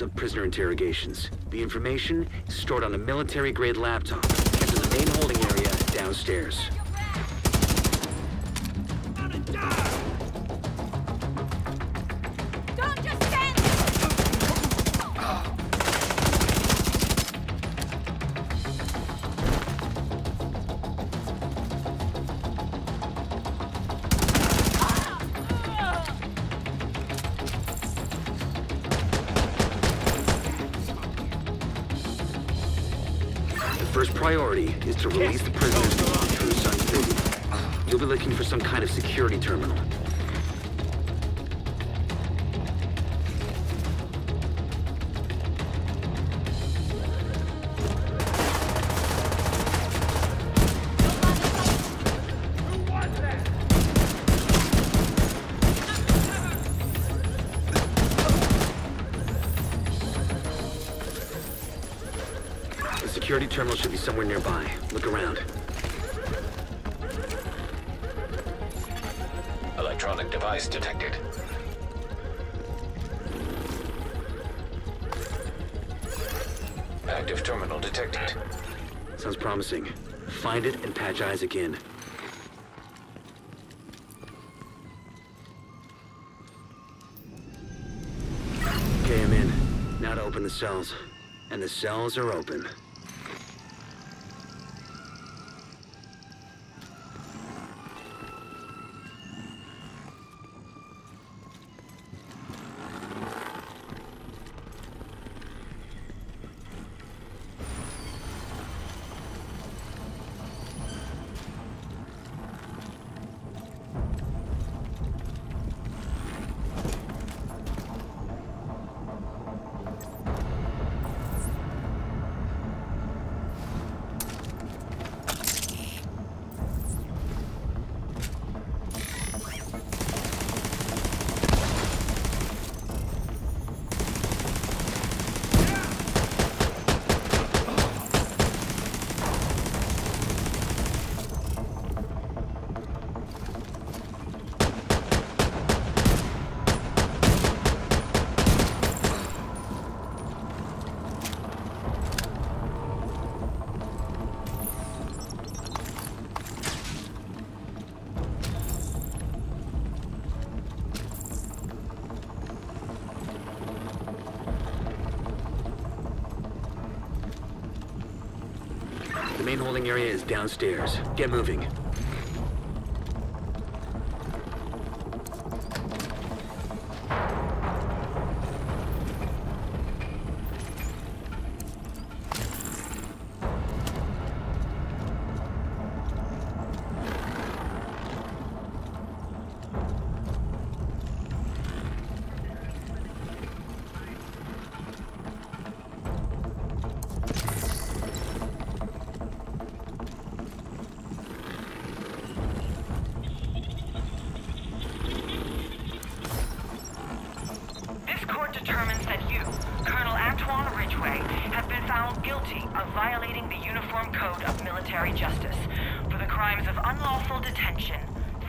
of prisoner interrogations. The information is stored on a military-grade laptop, kept in the main holding area downstairs. First priority is to release the prisoners Sun City. You'll be looking for some kind of security terminal. Security terminal should be somewhere nearby. Look around. Electronic device detected. Active terminal detected. Sounds promising. Find it and patch eyes again. Okay, I'm in. Now to open the cells. And the cells are open. Holding area is downstairs. Get moving. Determines that you, Colonel Antwon Ridgway, have been found guilty of violating the Uniform Code of Military Justice for the crimes of unlawful detention,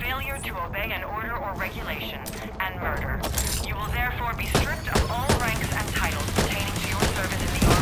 failure to obey an order or regulation, and murder. You will therefore be stripped of all ranks and titles pertaining to your service in the armed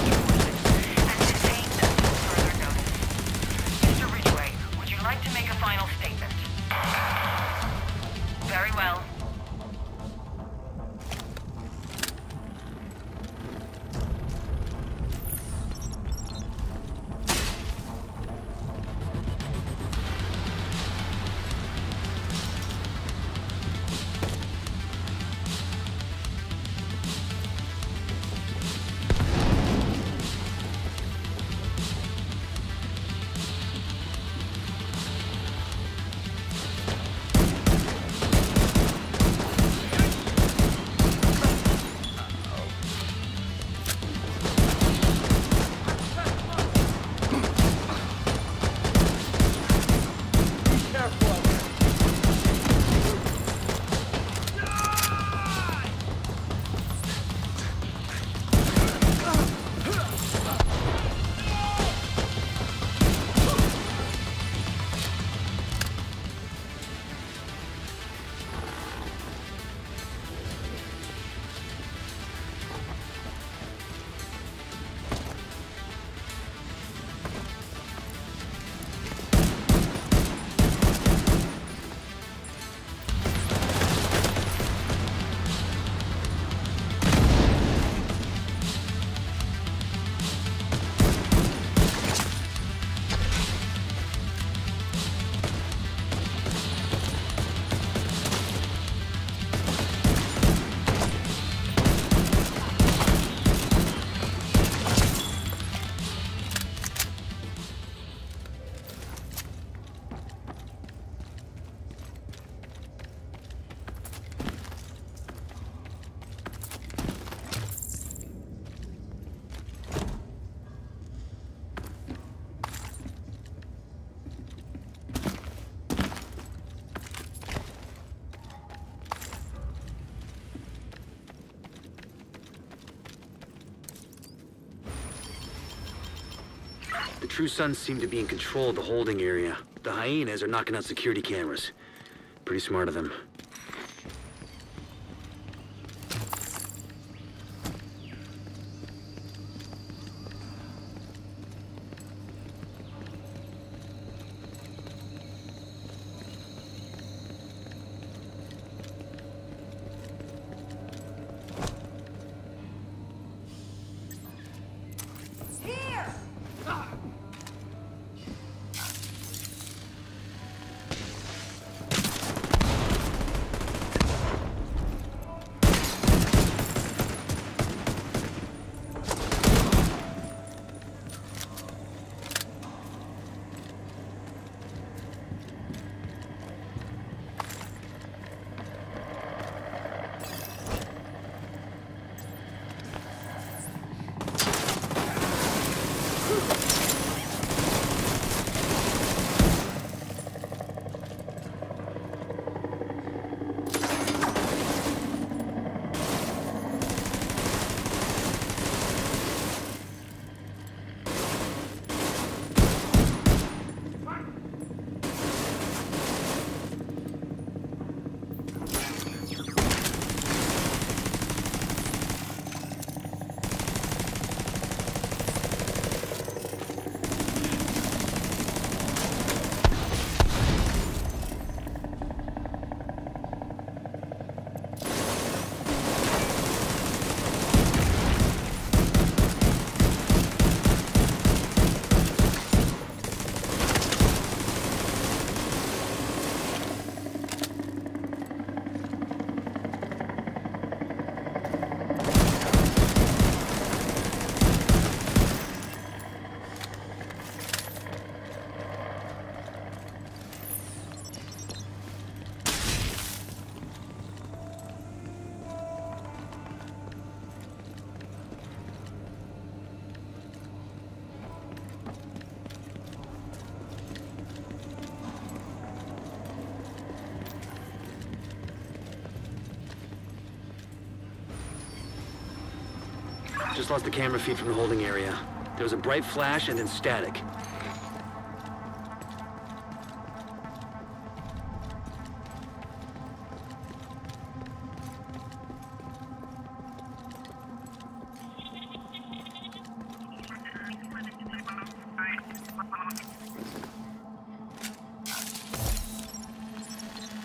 True Sons seem to be in control of the holding area. The hyenas are knocking out security cameras. Pretty smart of them. Just lost the camera feed from the holding area. There was a bright flash and then static.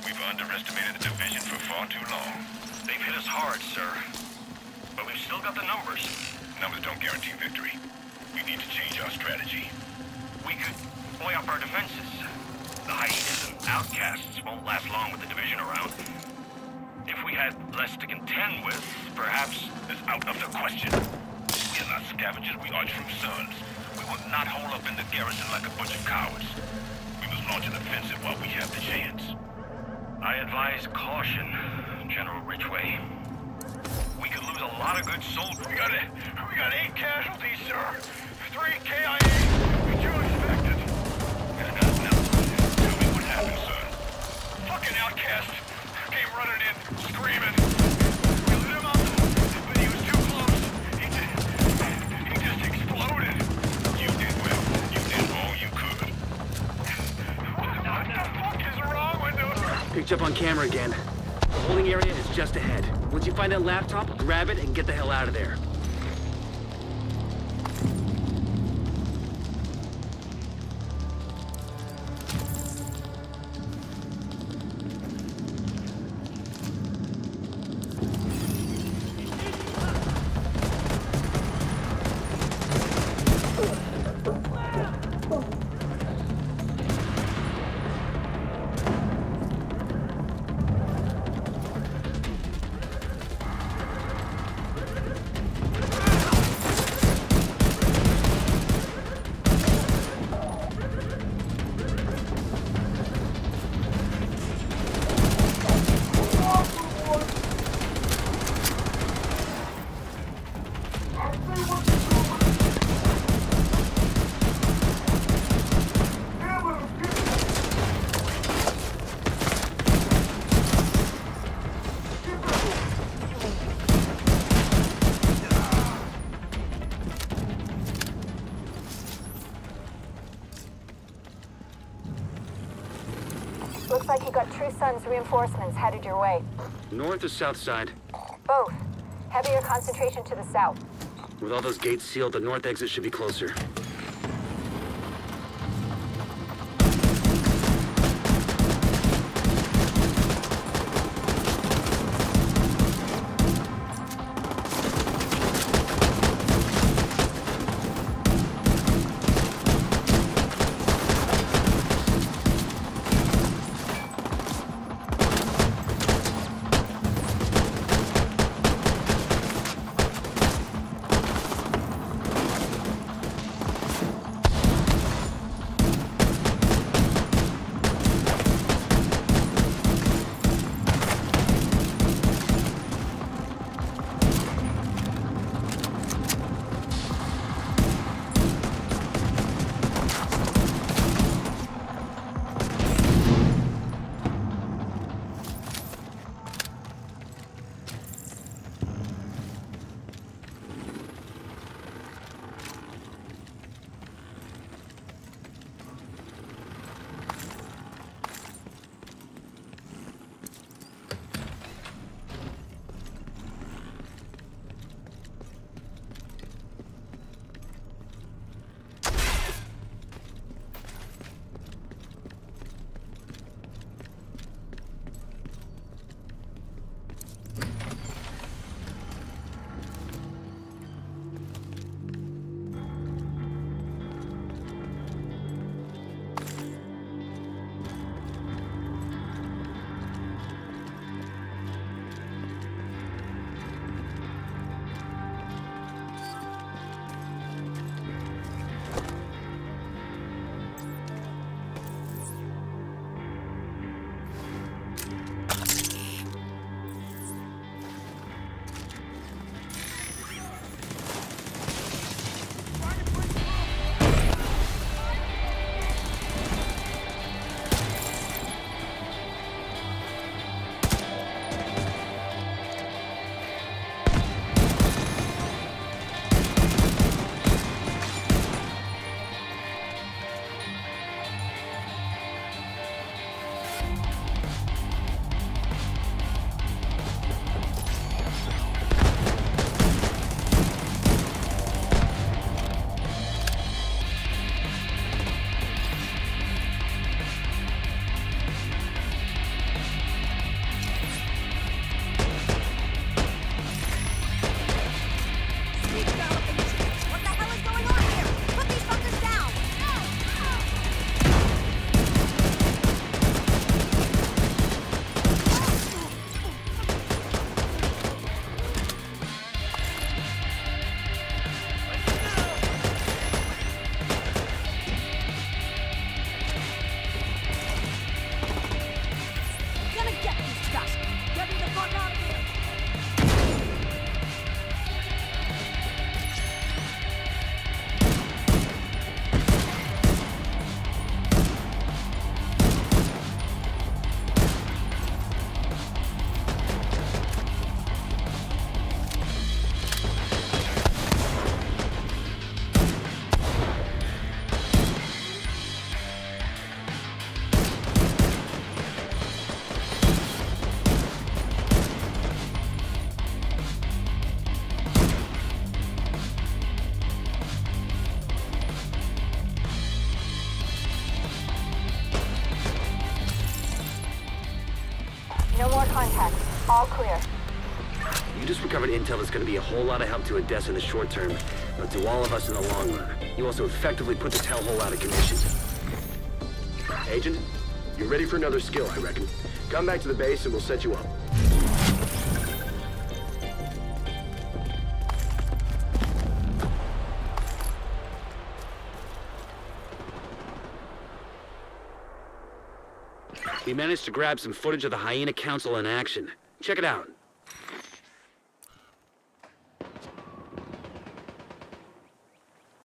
We've underestimated the division for far too long. They've hit us hard, sir. Still got the numbers. Numbers don't guarantee victory. We need to change our strategy. We could play up our defenses. The hyenas and outcasts won't last long with the division around. If we had less to contend with, perhaps it's out of the question. We are not scavengers, we are true sons. We will not hold up in the garrison like a bunch of cowards. We must launch an offensive while we have the chance. I advise caution, General Ridgway. Lot of good soldiers. We got it. We got eight casualties, sir. Three KIA. We you expected. Now, now, tell me what happened, son. Fucking outcast came running in, screaming. We lit him up, but he was too close. He just, he just exploded. You did well. You did all you could. What the fuck is wrong with us? Picked up on camera again. The holding area is just ahead. Once you find that laptop, grab it and get the hell out of there. Reinforcements headed your way. North or south side? Both. Heavier concentration to the south. With all those gates sealed, the north exit should be closer. All clear. You just recovered intel that's going to be a whole lot of help to Odessa in the short term, but to all of us in the long run. You also effectively put this hellhole out of commission. Agent, you're ready for another skill, I reckon. Come back to the base and we'll set you up. We managed to grab some footage of the Hyena Council in action. Check it out.